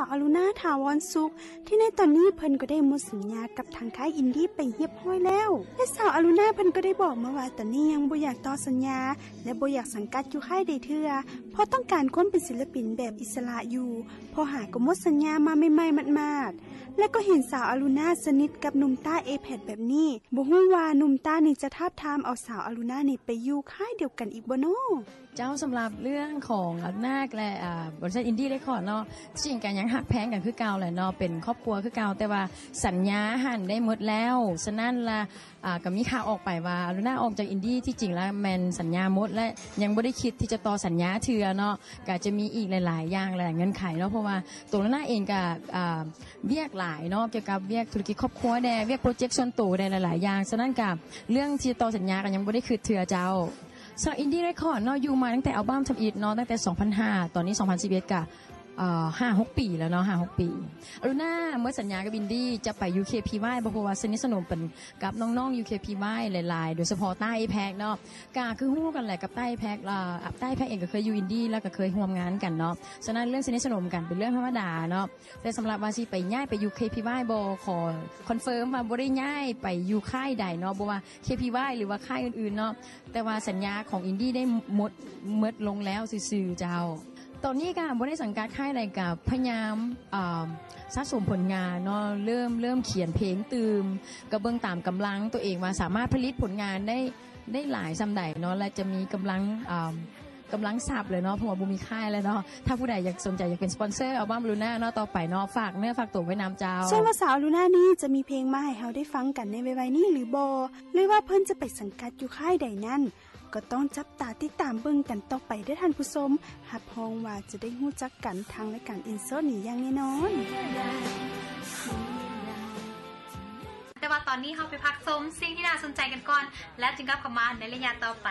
อลูนาถาวรสุข ที่ในตอนนี้เพิ่นก็ได้หมดสัญญากับทางค่ายอินดี้ไปเยียบห้อยแล้ว และสาวอลูนาเพิ่นก็ได้บอกมาว่าตอนนี้ยังบ่อยากต่อสัญญา และบ่อยากสังกัดอยู่ค่ายใดเทื่อเพราะต้องการค้นเป็นศิลปินแบบอิสระอยู่ พอหาก็หมดสัญญามาใหม่ๆมาดๆ และก็เห็นสาวอลูนาสนิทกับหนุ่มต้าเอแพดแบบนี้บ่ฮู้ว่าหนุ่มต้านี่จะทาบทามเอาสาวอลูนานี่ไปอยู่ค่ายเดียวกันอีกบ่น้อเจ้าสำหรับเรื่องของอลูนาและอ่าบริษัทอินดี้ได้ขอร์ดเนาะจริงกันยังหักแพงกันคือเก่าแหละเนาะเป็นครอบครัวคือเก่าแต่ว่าสัญญาหันได้หมดแล้วฉะนั้นละก็มีข่าวออกไปว่าลูน่าออกจากอินดี้ที่จริงแล้วแมนสัญญาหมดและยังไม่ได้คิดที่จะต่อสัญญาเทือเนาะก็จะมีอีกหลาย ๆ อย่างหลายเงื่อนไขเนาะเพราะว่าตัวลูน่าเองก็เวียกหลายเนาะเกี่ยวกับเวียกธุรกิจครอบครัวแดเวียกโปรเจกต์ส่วนตัวแดหลาย ๆ อย่างฉะนั้นกับเรื่องที่จะต่อสัญญากันยังไม่ได้คิดเทือเจ้าสำหรับอินดี้เรคคอร์ดเนาะอยู่มาตั้งแต่อัลบั้มทำอิดเนาะตั้งแต่ 2005 ตอนนี้ 2011กับ ห้าหกปีแล้วเนาะห้าหกปีอรุณาเมื่อสัญญากับอินดี้จะไป UKPY เพราะว่าสนิทสนมเป็นกับน้องๆ UKPY หลายๆ โดยเฉพาะใต้แพ็กเนาะกาคือหู้กันแหละกับใต้แพ็กล่ะใต้แพ็กเองก็เคยอยู่อินดี้แล้วก็เคยร่วมงานกันเนาะฉะนั้นเรื่องสนิทสนมกันเป็นเรื่องธรรมดาเนาะแต่สำหรับวาซีไปย้ายไป UKPY บขอคอนเฟิร์มว่าบ่ได้ย้ายไปอยู่ค่ายใดเนาะบ่ว่า KPY หรือว่าค่ายอื่นๆเนาะแต่ว่าสัญญาของอินดี้ได้หมดหมดลงแล้วซื่อๆเจ้า ตอนนี้ก็บ่ได้สังกัดค่ายอะไรกับพยายามสะสมผลงานเนาะเริ่มเริ่มเขียนเพลงตืมกระเบื้องตามกำลังตัวเองว่าสามารถผลิตผลงานได้ได้หลายซำใดเนาะและจะมีกำลังกำลังสับเลยเนาะเพราะว่าบุมีค่ายแล้วเนาะถ้าผู้ใดอยากสนใจอยากเป็นสปอนเซอร์อัลบั้มลูน่าเนาะต่อไปเนาะฝากเนื้อฝากตัวไว้น้ำเจ้าส่วนว่าสาวลูน่านี้จะมีเพลงมาให้เฮาได้ฟังกันในไวๆนี้หรือบอหรือว่าเพิ่นจะไปสังกัดอยู่ค่ายใดนั้น ก็ต้องจับตาที่ตามเบิ่งกันต่อไปด้อท่านผู้ชมหับพองว่าจะได้หู้จักกันทางรายการอินเซอร์นี้อย่างแน่นอน แต่ว่าตอนนี้เราไปพักชมสิ่งที่น่าสนใจกันก่อน และจึงกลับเข้ามาในระยะต่อไป